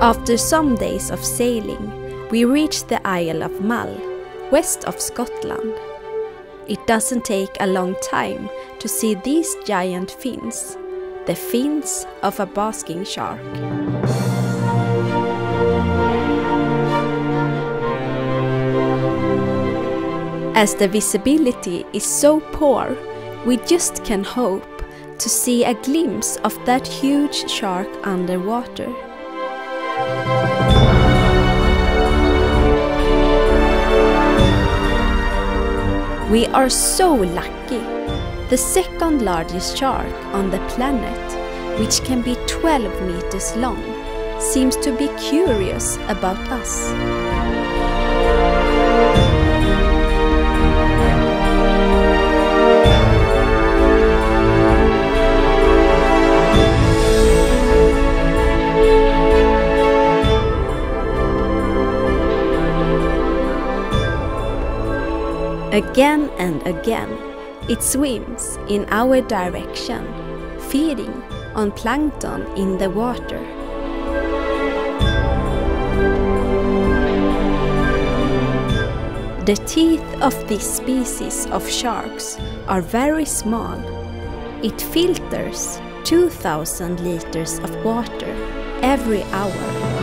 After some days of sailing, we reach the Isle of Mull, west of Scotland. It doesn't take a long time to see these giant fins, the fins of a basking shark. As the visibility is so poor, we just can hope to see a glimpse of that huge shark underwater. We are so lucky. The second largest shark on the planet, which can be 12 meters long, seems to be curious about us. Again and again, it swims in our direction, feeding on plankton in the water. The teeth of this species of sharks are very small. It filters 2000 liters of water every hour.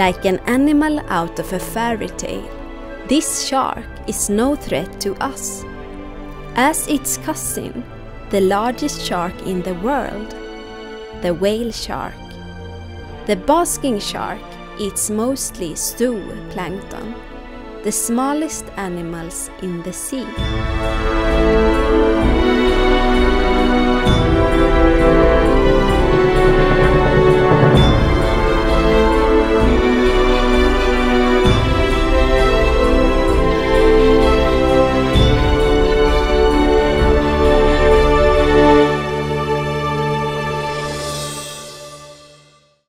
Like an animal out of a fairy tale, this shark is no threat to us. As its cousin, the largest shark in the world, the whale shark. The basking shark eats mostly zooplankton, the smallest animals in the sea.